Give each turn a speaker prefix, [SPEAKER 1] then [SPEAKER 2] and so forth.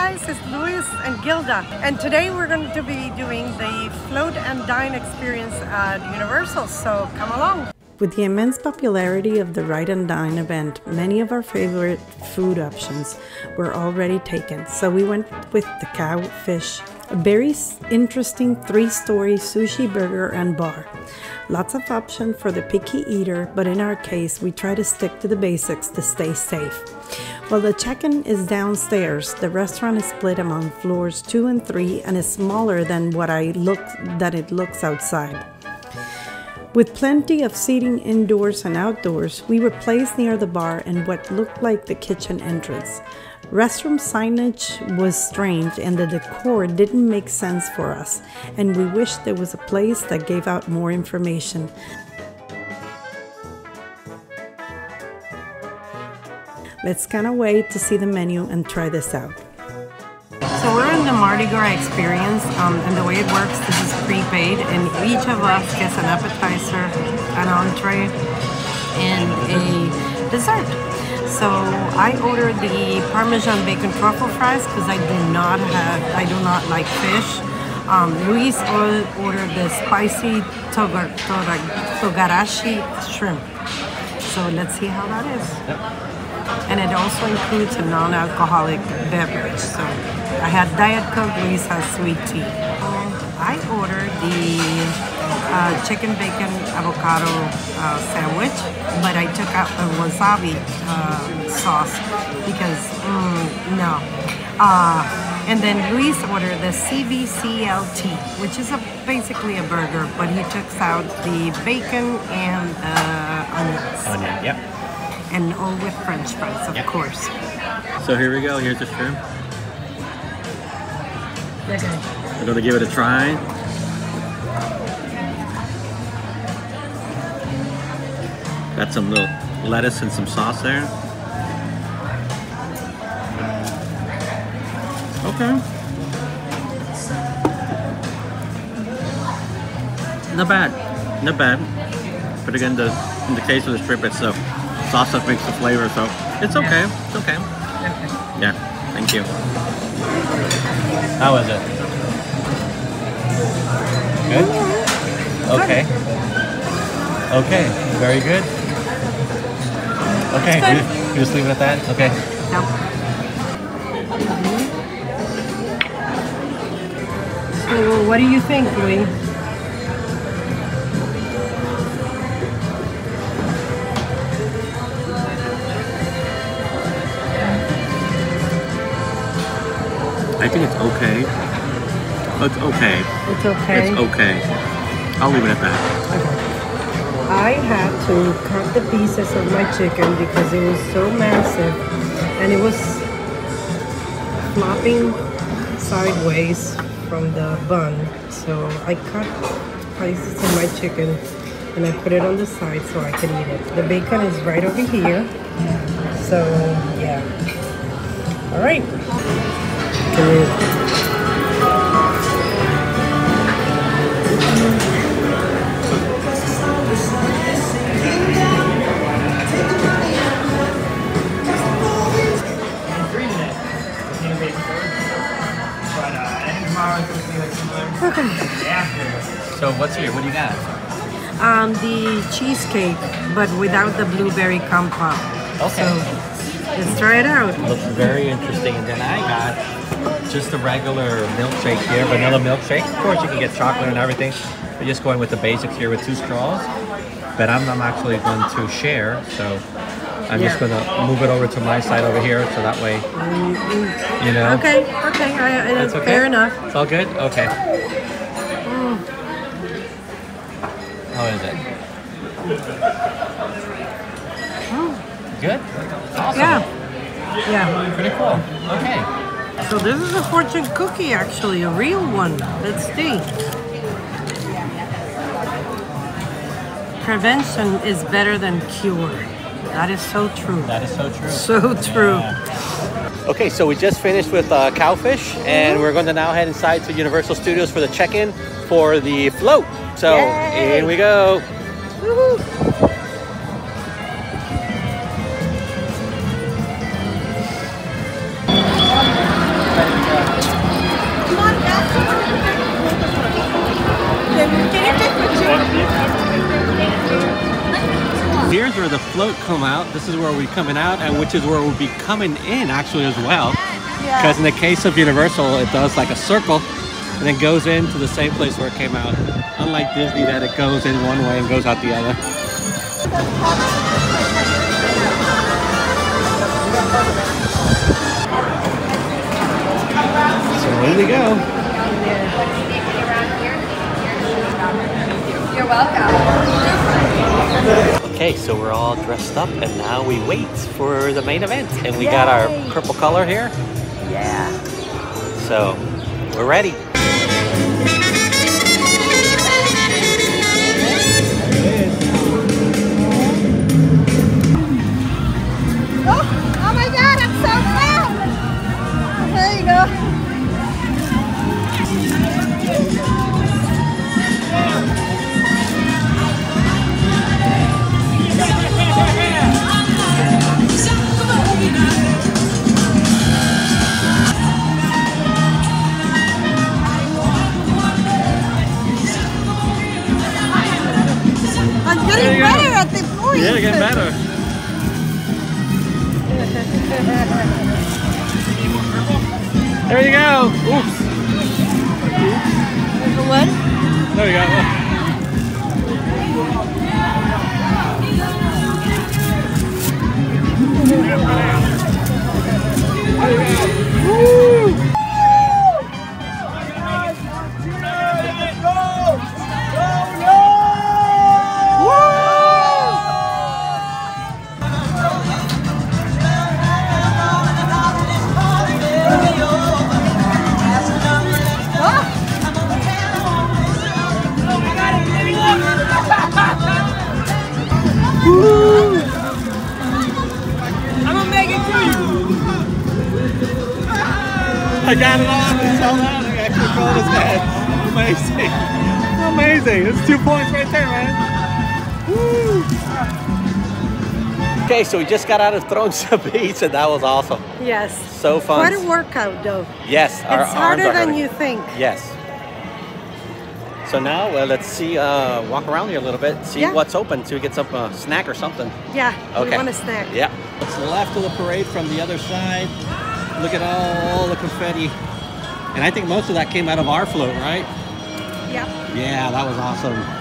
[SPEAKER 1] guys, it's Luis and Guilda, and today we're going to be doing the float and dine experience at Universal, so come along.
[SPEAKER 2] With the immense popularity of the Ride and Dine event, many of our favorite food options were already taken, so we went with the Cowfish, a very interesting three story sushi burger and bar. Lots of option for the picky eater, but in our case, we try to stick to the basics to stay safe. While the check-in is downstairs, the restaurant is split among floors 2 and 3 and is smaller than what I look that it looks outside. With plenty of seating indoors and outdoors, we were placed near the bar and what looked like the kitchen entrance. Restroom signage was strange and the decor didn't make sense for us, and we wished there was a place that gave out more information. Let's kind of wait to see the menu and try this out.
[SPEAKER 1] So we're in the Mardi Gras experience, um, and the way it works, this is prepaid, and each of us gets an appetizer, an entree, and a dessert. So I ordered the Parmesan bacon truffle fries because I do not have, I do not like fish. Um, Luis ordered the spicy togar, togar, togarashi shrimp. So let's see how that is. Yep and it also includes a non-alcoholic beverage. So I had Diet Coke, Luis has sweet tea. I ordered the uh, chicken bacon avocado uh, sandwich, but I took out the wasabi uh, sauce because mm, no. Uh, and then Luis ordered the CBCLT, which is a, basically a burger, but he took out the bacon and the onions.
[SPEAKER 3] Onion, yep
[SPEAKER 1] and all with french fries, of yep. course.
[SPEAKER 3] So here we go, here's the shrimp. Okay. We're gonna give it a try. Got some little lettuce and some sauce there. Okay. Not bad. Not bad. But again, the in the case of the strip, it's a sauce that makes the flavor, so it's okay. It's okay. Yeah, thank you. How was it? Good? Okay. Okay, very good. Okay, you, just leave it at that? Okay.
[SPEAKER 1] No. So what do you think, Luis?
[SPEAKER 3] I think it's okay. It's okay.
[SPEAKER 1] It's okay.
[SPEAKER 3] It's okay. I'll leave it at that.
[SPEAKER 1] Okay. I had to cut the pieces of my chicken because it was so massive and it was flopping sideways from the bun. So I cut pieces of my chicken and I put it on the side so I can eat it. The bacon is right over here. So yeah. All right. Okay.
[SPEAKER 3] So what's here? What do you got?
[SPEAKER 1] Um, the cheesecake, but without the blueberry compote.
[SPEAKER 3] Okay.
[SPEAKER 1] So let's try it out.
[SPEAKER 3] Looks very interesting. And then I got just a regular milkshake here, vanilla milkshake. Of course, you can get chocolate and everything. We're just going with the basics here with two straws. But I'm, I'm actually going to share, so I'm yeah. just going to move it over to my side over here, so that way, you know.
[SPEAKER 1] Okay, okay, I, I, okay. fair enough.
[SPEAKER 3] It's all good? Okay. Mm. How is it? Mm. Good? Awesome.
[SPEAKER 1] Yeah. Yeah.
[SPEAKER 3] Pretty cool. Okay.
[SPEAKER 1] So this is a fortune cookie actually, a real one. Let's see. Prevention is better than cure. That is so true.
[SPEAKER 3] That is so true.
[SPEAKER 1] So true.
[SPEAKER 3] Yeah. Okay, so we just finished with uh, Cowfish, and we're going to now head inside to Universal Studios for the check-in for the float. So Yay. in we go. Here's where the float come out. This is where we coming out, and which is where we'll be coming in actually as well. Because yeah. in the case of Universal, it does like a circle, and then goes into the same place where it came out. Unlike Disney, that it goes in one way and goes out the other. So in we go.
[SPEAKER 4] You're welcome.
[SPEAKER 3] Okay, so we're all dressed up and now we wait for the main event. And we got our purple color here.
[SPEAKER 4] Yeah.
[SPEAKER 3] So we're ready. Yeah, getting better. There you go. Oops.
[SPEAKER 4] What?
[SPEAKER 3] There you go. I got it on. It fell out. I actually caught his head. Amazing. Amazing. It's two points right there, man. Woo. Okay, so we just got out of throwing some beats and that was awesome.
[SPEAKER 1] Yes.
[SPEAKER 3] So fun.
[SPEAKER 1] Quite a workout, though.
[SPEAKER 3] Yes, our
[SPEAKER 1] it's harder than you think.
[SPEAKER 3] Yes. So now, well, let's see, uh, walk around here a little bit, see
[SPEAKER 1] Yeah.
[SPEAKER 3] what's open, see if we get some uh, snack or something.
[SPEAKER 1] Yeah.
[SPEAKER 3] Okay.
[SPEAKER 1] We want a snack.
[SPEAKER 3] Yeah. What's left of the parade from the other side. Look at all, all the confetti. And I think most of that came out of our float, right?
[SPEAKER 1] Yeah.
[SPEAKER 3] Yeah, that was awesome.